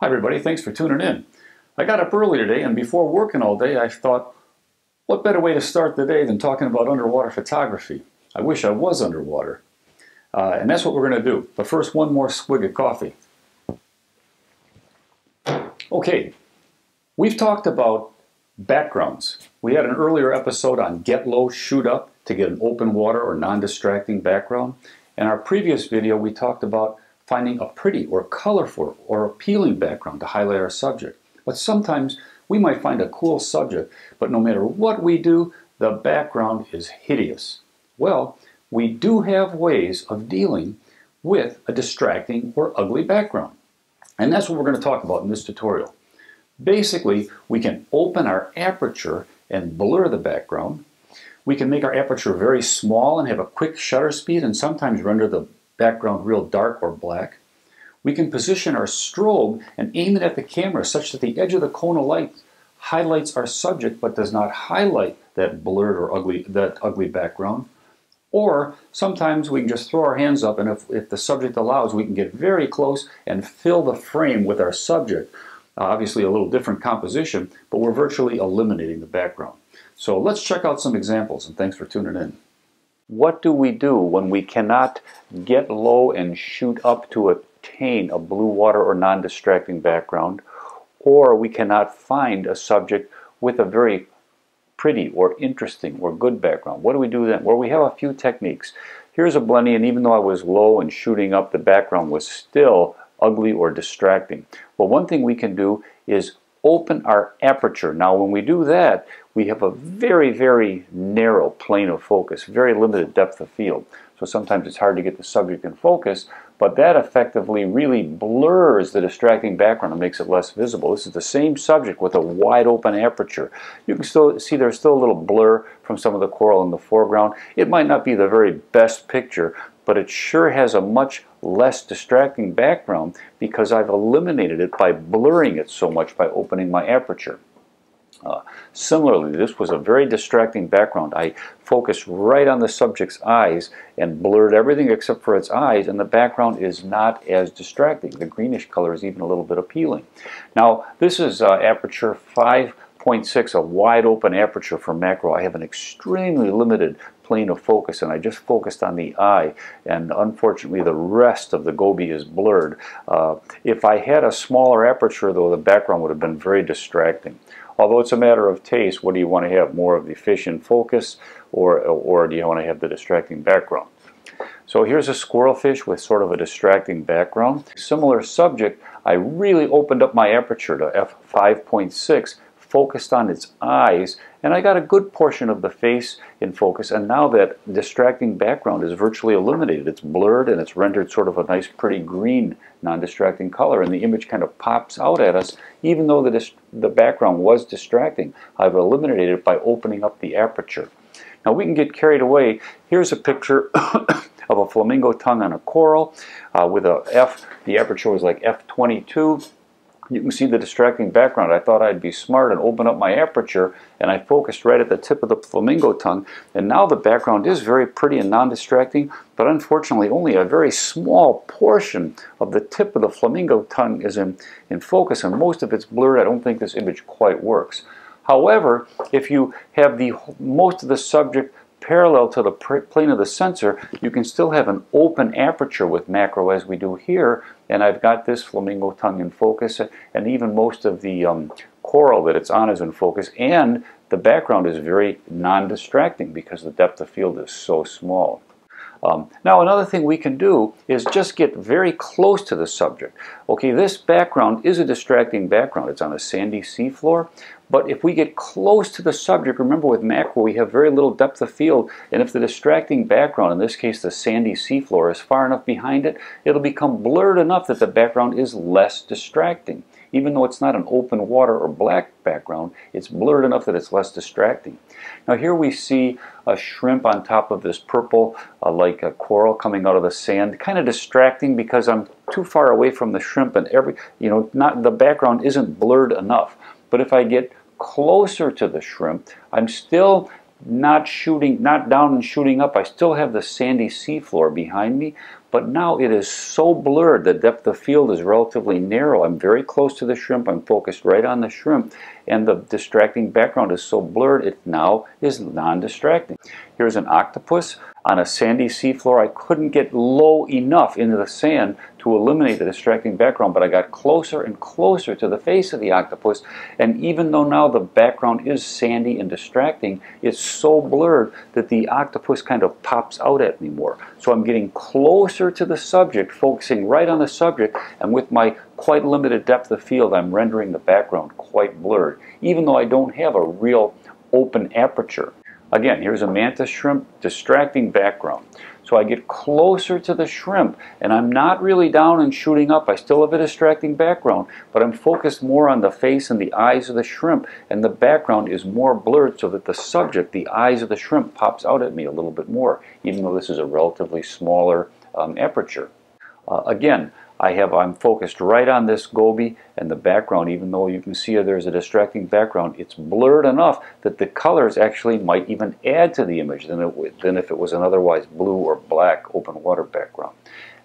Hi everybody, thanks for tuning in. I got up early today and before working all day I thought, what better way to start the day than talking about underwater photography? I wish I was underwater. Uh, and that's what we're going to do. But first, one more swig of coffee. Okay, we've talked about backgrounds. We had an earlier episode on get low, shoot up to get an open water or non-distracting background. In our previous video, we talked about finding a pretty or colorful or appealing background to highlight our subject. But sometimes we might find a cool subject, but no matter what we do, the background is hideous. Well, we do have ways of dealing with a distracting or ugly background. And that's what we're going to talk about in this tutorial. Basically, we can open our aperture and blur the background. We can make our aperture very small and have a quick shutter speed and sometimes render the background real dark or black. We can position our strobe and aim it at the camera such that the edge of the cone of light highlights our subject but does not highlight that blurred or ugly, that ugly background. Or sometimes we can just throw our hands up and if, if the subject allows, we can get very close and fill the frame with our subject. Uh, obviously a little different composition, but we're virtually eliminating the background. So let's check out some examples and thanks for tuning in. What do we do when we cannot get low and shoot up to attain a blue water or non-distracting background, or we cannot find a subject with a very pretty or interesting or good background? What do we do then? Well, we have a few techniques. Here's a blenny, and even though I was low and shooting up, the background was still ugly or distracting. Well, one thing we can do is open our aperture. Now, when we do that, we have a very, very narrow plane of focus, very limited depth of field. So sometimes it's hard to get the subject in focus, but that effectively really blurs the distracting background and makes it less visible. This is the same subject with a wide open aperture. You can still see there's still a little blur from some of the coral in the foreground. It might not be the very best picture, but it sure has a much less distracting background because I've eliminated it by blurring it so much by opening my aperture. Uh, similarly, this was a very distracting background. I focused right on the subject's eyes and blurred everything except for its eyes, and the background is not as distracting. The greenish color is even a little bit appealing. Now, this is uh, aperture 5.6, a wide open aperture for macro. I have an extremely limited plane of focus and I just focused on the eye and unfortunately the rest of the goby is blurred. Uh, if I had a smaller aperture though the background would have been very distracting. Although it's a matter of taste, what do you want to have? More of the fish in focus or, or do you want to have the distracting background? So here's a squirrelfish with sort of a distracting background. Similar subject, I really opened up my aperture to f5.6 focused on its eyes, and I got a good portion of the face in focus, and now that distracting background is virtually eliminated. It's blurred and it's rendered sort of a nice pretty green non-distracting color, and the image kind of pops out at us, even though the, the background was distracting. I've eliminated it by opening up the aperture. Now we can get carried away. Here's a picture of a flamingo tongue on a coral uh, with a F, the aperture was like F22, you can see the distracting background. I thought I'd be smart and open up my aperture and I focused right at the tip of the flamingo tongue and now the background is very pretty and non-distracting but unfortunately only a very small portion of the tip of the flamingo tongue is in, in focus and most of it's blurred. I don't think this image quite works. However, if you have the most of the subject parallel to the plane of the sensor, you can still have an open aperture with macro as we do here. And I've got this flamingo tongue in focus and even most of the um, coral that it's on is in focus. And the background is very non-distracting because the depth of field is so small. Um, now another thing we can do is just get very close to the subject. Okay, this background is a distracting background. It's on a sandy seafloor. But if we get close to the subject, remember with macro we have very little depth of field, and if the distracting background, in this case the sandy seafloor, is far enough behind it, it'll become blurred enough that the background is less distracting. Even though it's not an open water or black background, it's blurred enough that it's less distracting. Now here we see a shrimp on top of this purple, uh, like a coral coming out of the sand, kind of distracting because I'm too far away from the shrimp and every, you know, not the background isn't blurred enough. But if I get closer to the shrimp, I'm still not shooting, not down and shooting up. I still have the sandy seafloor behind me, but now it is so blurred. The depth of field is relatively narrow. I'm very close to the shrimp. I'm focused right on the shrimp, and the distracting background is so blurred it now is non-distracting. Here's an octopus on a sandy seafloor. I couldn't get low enough into the sand to eliminate the distracting background, but I got closer and closer to the face of the octopus, and even though now the background is sandy and distracting, it's so blurred that the octopus kind of pops out at me more. So I'm getting closer to the subject, focusing right on the subject, and with my quite limited depth of field, I'm rendering the background quite blurred, even though I don't have a real open aperture. Again, here's a mantis shrimp, distracting background. So I get closer to the shrimp and I'm not really down and shooting up. I still have a distracting background, but I'm focused more on the face and the eyes of the shrimp and the background is more blurred so that the subject, the eyes of the shrimp, pops out at me a little bit more, even though this is a relatively smaller um, aperture. Uh, again, I have, I'm focused right on this goby and the background, even though you can see there's a distracting background, it's blurred enough that the colors actually might even add to the image than, it, than if it was an otherwise blue or black open water background.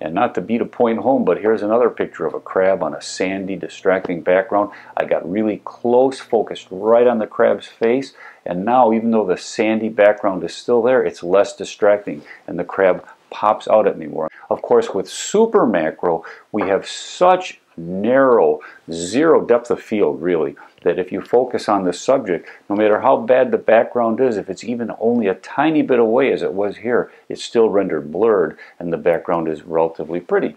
And not to beat a point home, but here's another picture of a crab on a sandy, distracting background. I got really close, focused right on the crab's face, and now even though the sandy background is still there, it's less distracting, and the crab pops out at me more. Of course, with super macro, we have such narrow, zero depth of field, really, that if you focus on the subject, no matter how bad the background is, if it's even only a tiny bit away as it was here, it's still rendered blurred and the background is relatively pretty.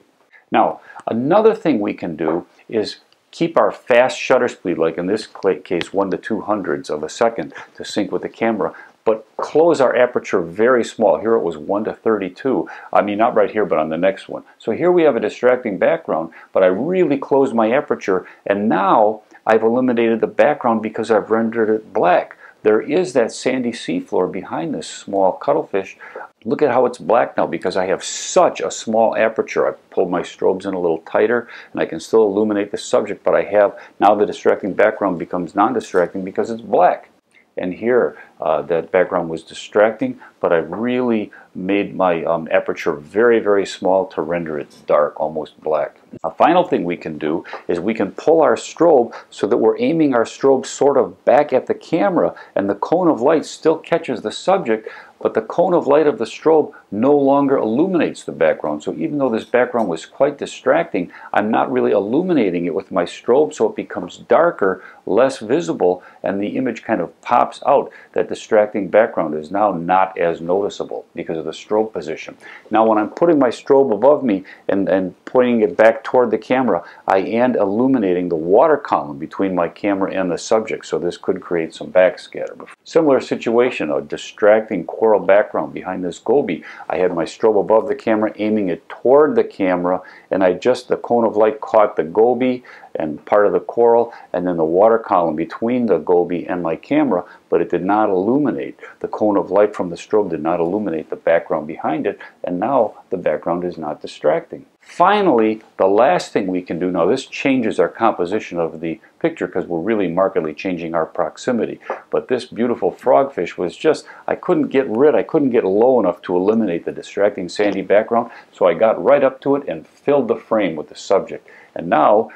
Now, another thing we can do is keep our fast shutter speed, like in this case, 1 to 2 hundredths of a second to sync with the camera, but close our aperture very small. Here it was 1 to 32. I mean, not right here, but on the next one. So here we have a distracting background, but I really closed my aperture, and now I've eliminated the background because I've rendered it black. There is that sandy seafloor behind this small cuttlefish. Look at how it's black now because I have such a small aperture. I've pulled my strobes in a little tighter and I can still illuminate the subject, but I have now the distracting background becomes non-distracting because it's black. And here, uh, that background was distracting, but I really made my um, aperture very, very small to render it dark, almost black. A final thing we can do is we can pull our strobe so that we're aiming our strobe sort of back at the camera and the cone of light still catches the subject, but the cone of light of the strobe no longer illuminates the background. So even though this background was quite distracting, I'm not really illuminating it with my strobe so it becomes darker, less visible, and the image kind of pops out. That distracting background is now not as noticeable because of the strobe position. Now when I'm putting my strobe above me and, and pointing it back toward the camera, I am illuminating the water column between my camera and the subject, so this could create some backscatter. Similar situation, a distracting background behind this goby. I had my strobe above the camera, aiming it toward the camera, and I just, the cone of light caught the goby and part of the coral, and then the water column between the goby and my camera, but it did not illuminate. The cone of light from the strobe did not illuminate the background behind it, and now the background is not distracting. Finally, the last thing we can do, now this changes our composition of the picture because we're really markedly changing our proximity. But this beautiful frogfish was just, I couldn't get rid, I couldn't get low enough to eliminate the distracting sandy background, so I got right up to it and filled the frame with the subject. And now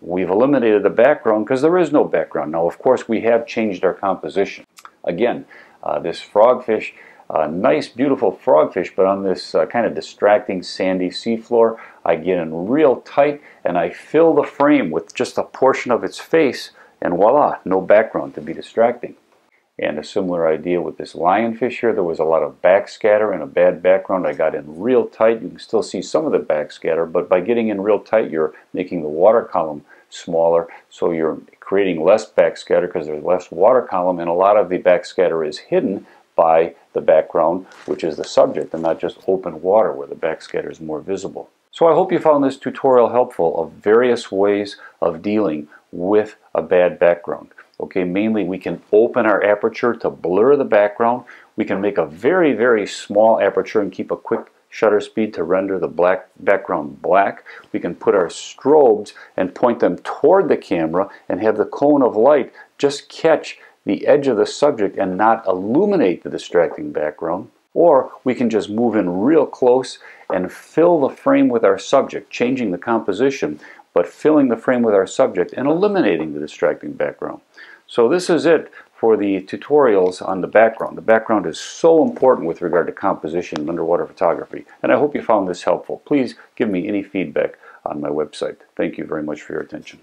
we've eliminated the background because there is no background. Now, of course, we have changed our composition. Again, uh, this frogfish, uh, nice, beautiful frogfish, but on this uh, kind of distracting sandy seafloor, I get in real tight and I fill the frame with just a portion of its face and voila, no background to be distracting. And a similar idea with this lionfish here. There was a lot of backscatter and a bad background. I got in real tight. You can still see some of the backscatter, but by getting in real tight, you're making the water column smaller. So you're creating less backscatter because there's less water column, and a lot of the backscatter is hidden by the background, which is the subject, and not just open water where the backscatter is more visible. So I hope you found this tutorial helpful of various ways of dealing with a bad background. Okay, mainly we can open our aperture to blur the background. We can make a very, very small aperture and keep a quick shutter speed to render the black background black. We can put our strobes and point them toward the camera and have the cone of light just catch the edge of the subject and not illuminate the distracting background. Or we can just move in real close and fill the frame with our subject, changing the composition, but filling the frame with our subject and eliminating the distracting background. So this is it for the tutorials on the background. The background is so important with regard to composition and underwater photography, and I hope you found this helpful. Please give me any feedback on my website. Thank you very much for your attention.